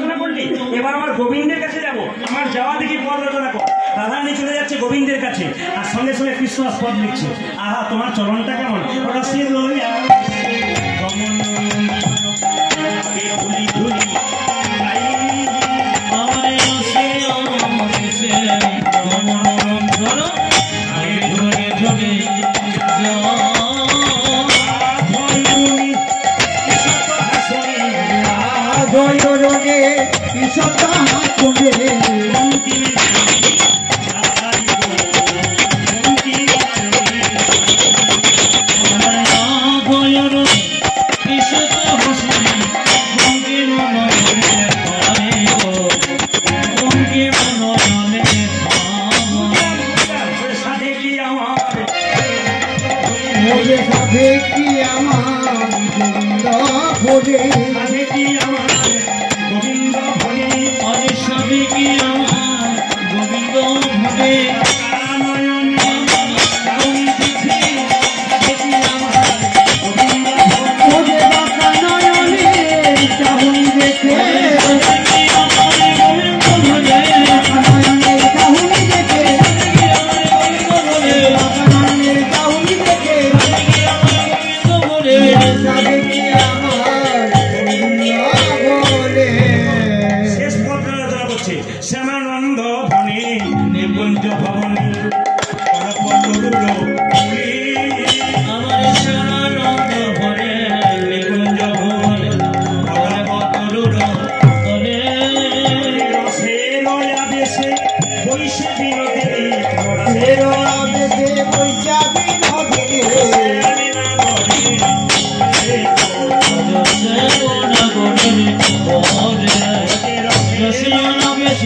রচনা করলি এবার আমার গোবিন্দের কাছে যাব। আমার যাওয়া দেখি পদ রচনা কর। রাধারানী চলে যাচ্ছে গোবিন্দের কাছে। আর সঙ্গে সঙ্গে ক্রিসমাস পদ লিখছে। আহা, তোমার চরণটা কেমন? ওটা শীত লইয়া মোরে সাধে কি আমার গোবিন্দ ভোরে মোরে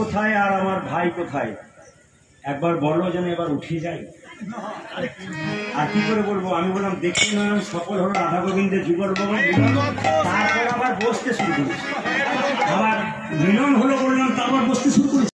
কোথায় আর আমার ভাই কোথায়? একবার বলো যেন এবার উঠে যাই। আর কি করে বলব? আমি বললাম দেখি নয় সকল হলো রাধা গোবিন্দের যুগল ভবন তারপর আবার বসতে শুরু করেছি। আবার মিলন হলো বললাম, তারপর বসতে শুরু করেছি।